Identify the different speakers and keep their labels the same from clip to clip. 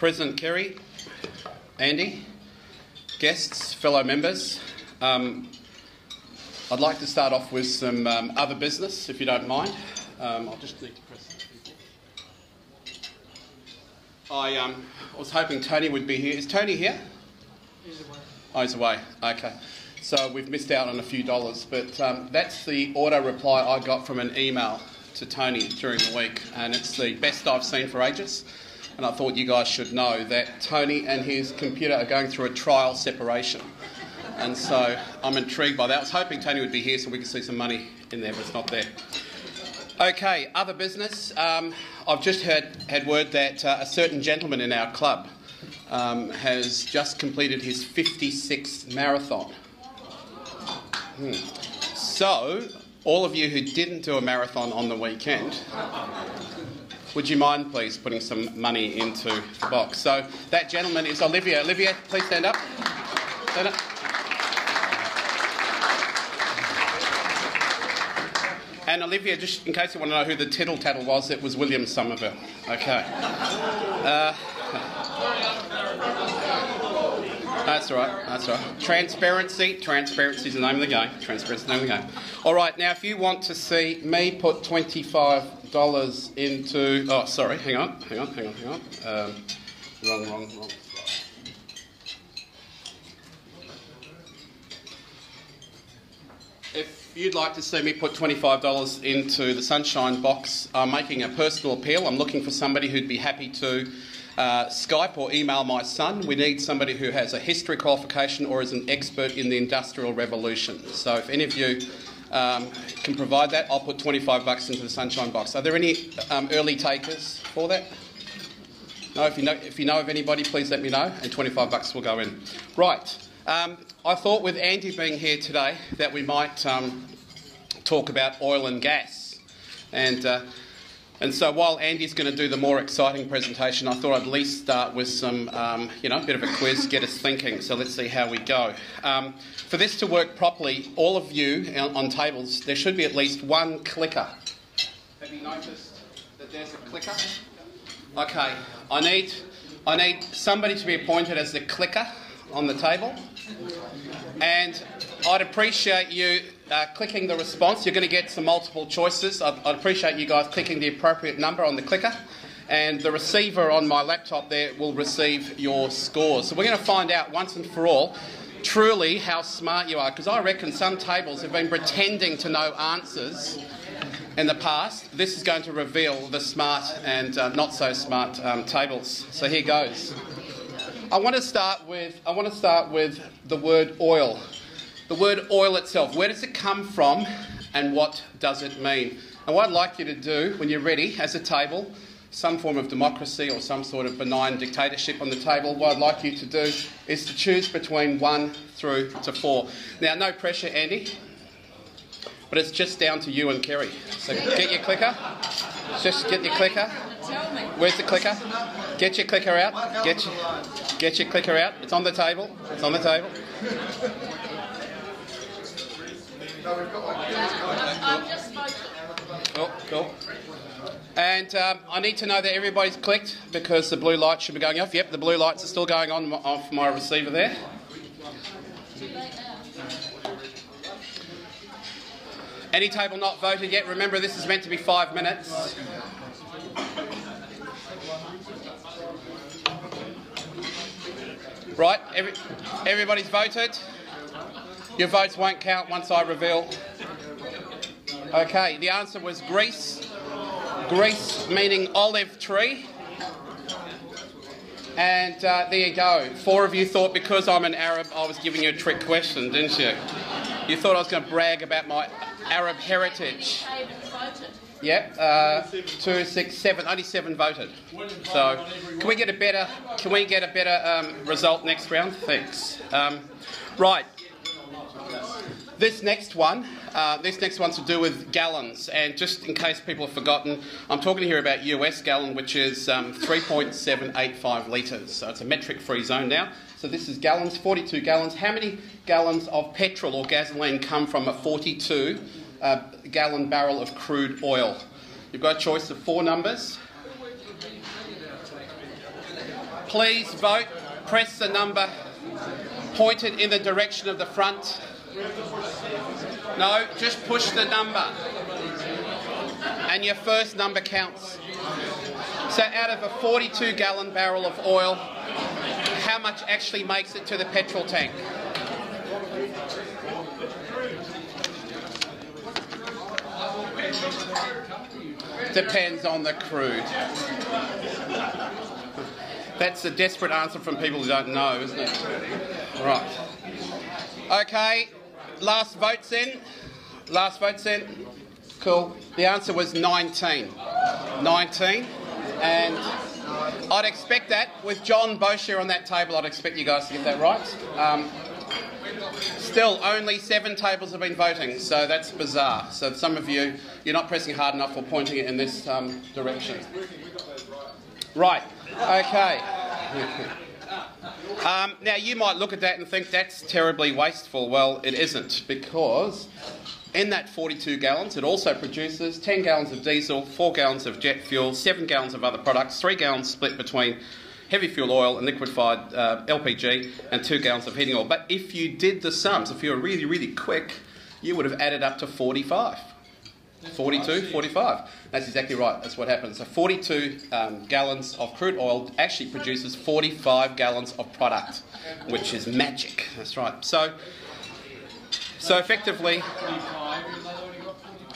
Speaker 1: President Kerry, Andy, guests, fellow members, um, I'd like to start off with some um, other business, if you don't mind. Um, I'll just need to press. I um, was hoping Tony would be here. Is Tony here?
Speaker 2: He's away.
Speaker 1: Oh, he's away. Okay. So we've missed out on a few dollars, but um, that's the auto reply I got from an email to Tony during the week, and it's the best I've seen for ages. And I thought you guys should know that Tony and his computer are going through a trial separation. And so I'm intrigued by that. I was hoping Tony would be here so we could see some money in there, but it's not there. Okay, other business. Um, I've just heard, had word that uh, a certain gentleman in our club um, has just completed his 56th marathon. Hmm. So, all of you who didn't do a marathon on the weekend, would you mind please putting some money into the box? So, that gentleman is Olivia. Olivia, please stand up. Stand up. And Olivia, just in case you want to know who the tittle tattle was, it was William Somerville. Okay. Uh, that's all right. That's right. Transparency. Transparency is the name of the game. Transparency is the name of the game. All right. Now, if you want to see me put twenty-five dollars into, oh, sorry. Hang on. Hang on. Hang on. Hang on. Um, wrong. Wrong. Wrong. If you'd like to see me put $25 into the Sunshine Box, I'm making a personal appeal. I'm looking for somebody who'd be happy to uh, Skype or email my son. We need somebody who has a history qualification or is an expert in the Industrial Revolution. So if any of you um, can provide that, I'll put 25 bucks into the Sunshine Box. Are there any um, early takers for that? No, if you know if you know of anybody, please let me know, and 25 bucks will go in. Right. Um, I thought with Andy being here today that we might um, talk about oil and gas, and uh, and so while Andy's going to do the more exciting presentation, I thought I'd at least start with some um, you know a bit of a quiz, get us thinking. So let's see how we go. Um, for this to work properly, all of you on, on tables, there should be at least one clicker. Have you noticed that there's a clicker? Okay, I need I need somebody to be appointed as the clicker on the table. And I'd appreciate you uh, clicking the response. You're going to get some multiple choices. I'd, I'd, appreciate you guys clicking the appropriate number on the clicker. And the receiver on my laptop there will receive your scores. So we're going to find out once and for all truly how smart you are. Because I reckon some tables have been pretending to know answers in the past. This is going to reveal the smart and uh, not so smart um, tables. So here goes. I want to start with I want to start with the word oil. The word oil itself. Where does it come from, and what does it mean? And what I'd like you to do when you're ready, as a table, some form of democracy or some sort of benign dictatorship on the table, what I'd like you to do is to choose between one through to four. Now, no pressure, Andy, but it's just down to you and Kerry. So get your clicker. Just get your clicker. Where's the clicker? Get your clicker out. Get your, get your clicker out. It's on the table. It's on the table. Cool, cool. And um, I need to know that everybody's clicked because the blue light should be going off. Yep, the blue lights are still going on off my receiver there. Any table not voted yet? Remember, this is meant to be five minutes. Right, every, everybody's voted. Your votes won't count once I reveal. Okay, the answer was Greece. Greece meaning olive tree. And uh, there you go. Four of you thought because I'm an Arab, I was giving you a trick question, didn't you? You thought I was going to brag about my Arab heritage. Yep, uh, two, six, seven. Only seven voted. So, can we get a better? Can we get a better um, result next round? Thanks. Um, right. This next one, uh, this next one's to do with gallons, and just in case people have forgotten, I'm talking here about US gallon, which is um, 3.785 litres. So it's a metric-free zone now. So this is gallons, 42 gallons. How many gallons of petrol or gasoline come from a 42 uh, gallon barrel of crude oil? You've got a choice of four numbers. please vote. Press the number pointed in the direction of the front. No, just push the number. And your first number counts. So out of a 42 gallon barrel of oil, how much actually makes it to the petrol tank? Depends on the crude. That's a desperate answer from people who don't know, isn't it? Right. Okay, last votes in. Last votes in. Cool. The answer was 19. 19. And I'd expect that with John Boshier on that table, I'd expect you guys to get that right. Um, still, only seven tables have been voting, so that's bizarre. So some of you, you're not pressing hard enough or pointing it in this um, direction. Right. Okay. Um, now, you might look at that and think that's terribly wasteful. Well, it isn't, because in that 42 gallons, it also produces 10 gallons of diesel, 4 gallons of jet fuel, 7 gallons of other products, 3 gallons split between heavy fuel oil and liquefied uh, LPG, and 2 gallons of heating oil. But if you did the sums, if you were really, really quick, you would have added up to 45. 42, 45. That's exactly right. That's what happens. So 42 um, gallons of crude oil actually produces 45 gallons of product, which is magic. That's right. So, so effectively,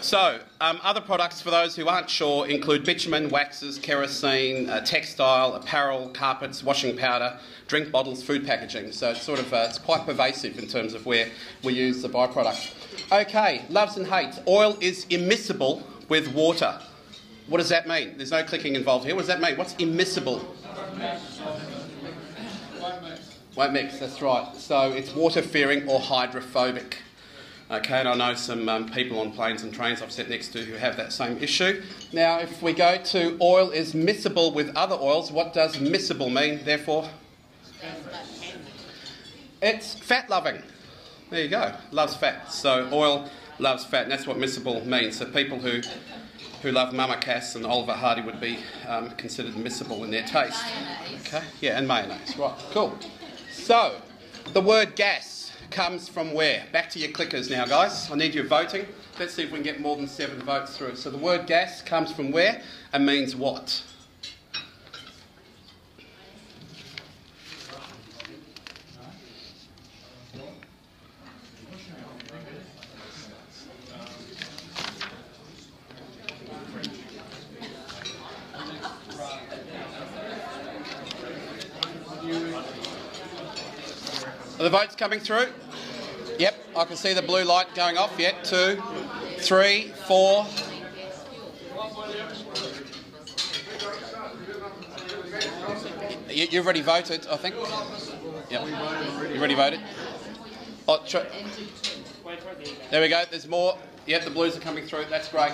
Speaker 1: so um, other products for those who aren't sure include bitumen, waxes, kerosene, uh, textile, apparel, carpets, washing powder, drink bottles, food packaging. So it's sort of uh, it's quite pervasive in terms of where we use the byproduct. Okay, loves and hates. Oil is immiscible with water. What does that mean? There's no clicking involved here. What does that mean? What's immiscible? Won't mix, that's right. So it's water fearing or hydrophobic. Okay, and I know some um, people on planes and trains I've sat next to who have that same issue. Now, if we go to oil is miscible with other oils, what does miscible mean, therefore? It's fat loving. There you go. Loves fat. So oil loves fat, and that's what miscible means. So people who who love Mama Cass and Oliver Hardy would be um, considered miscible in their taste. Okay. Yeah, and mayonnaise. Right. Cool. So the word gas comes from where? Back to your clickers now, guys. I need your voting. Let's see if we can get more than seven votes through. So the word gas comes from where and means what? The votes coming through? Yep, I can see the blue light going off. Yep, two, three, four. You, you've already voted, I think. Yep. You already voted? Oh, there we go. There's more. Yep, the blues are coming through. That's great.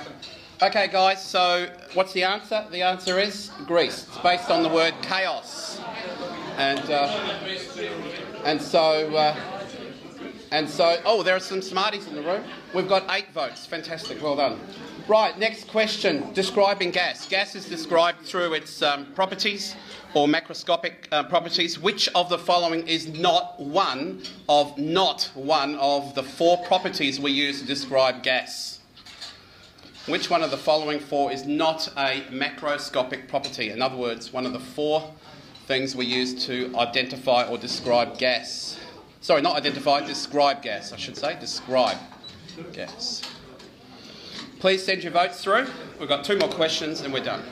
Speaker 1: Okay, guys. So, what's the answer? The answer is Greece. It's based on the word chaos, and uh, and so. Uh, and so, oh, there are some smarties in the room. We've got eight votes. Fantastic. Well done. Right, next question. Describing gas. Gas is described through its um, properties or macroscopic uh, properties. Which of the following is not one of not one of the four properties we use to describe gas? Which one of the following four is not a macroscopic property? In other words, one of the four things we use to identify or describe gas. Sorry, not identify, describe gas, I should say. Describe gas. Please send your votes through. We've got two more questions and we're done.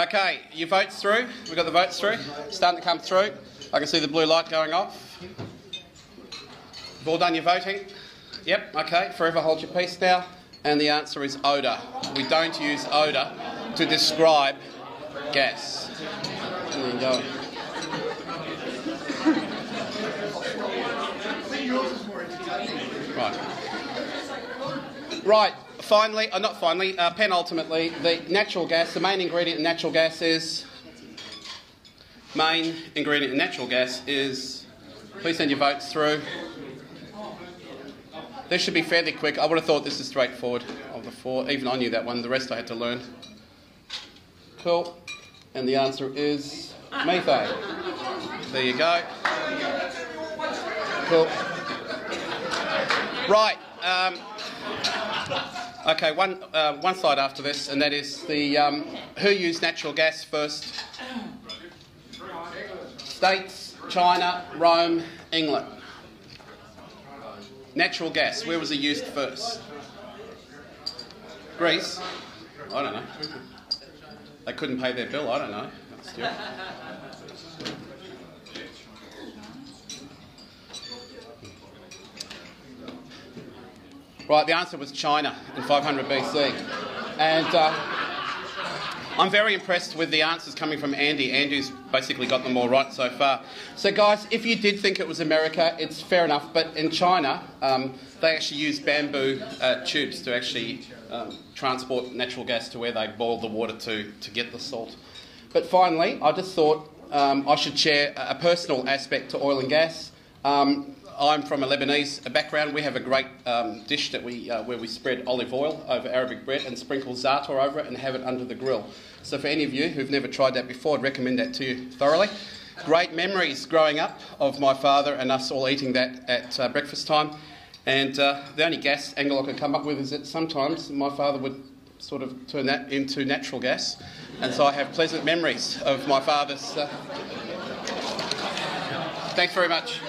Speaker 1: Okay, your votes through. We've got the votes through. Starting to come through. I can see the blue light going off. You've all done your voting? Yep, okay. Forever hold your peace now. And the answer is odour. We don't use odour to describe gas. There you go. Right. Right. Finally, uh, not finally, uh, penultimately, the natural gas, the main ingredient in natural gas is. Main ingredient in natural gas is. Please send your votes through. This should be fairly quick. I would have thought this is straightforward of the four. Even I knew that one. The rest I had to learn. Cool. And the answer is methane. There you go. Cool. Right. Um, okay, one, uh, one slide after this, and that is the um, who used natural gas first? States, China, Rome, England. Natural gas, where was it used first? Greece? I don't know. They couldn't pay their bill, I don't know. Right, the answer was China in 500 BC. And uh, I'm very impressed with the answers coming from Andy. Andy's basically got them all right so far. So, guys, if you did think it was America, it's fair enough. But in China, um, they actually use bamboo uh, tubes to actually um, transport natural gas to where they boil the water to to get the salt. But finally, I just thought um, I should share a personal aspect to oil and gas. Um, I'm from a Lebanese background. We have a great um, dish that we, uh, where we spread olive oil over Arabic bread and sprinkle za'atar over it and have it under the grill. So for any of you who've never tried that before, I'd recommend that to you thoroughly. Great memories growing up of my father and us all eating that at uh, breakfast time. And uh, the only gas angle I could come up with is that sometimes my father would sort of turn that into natural gas. And so I have pleasant memories of my father's. Uh... Thanks very much.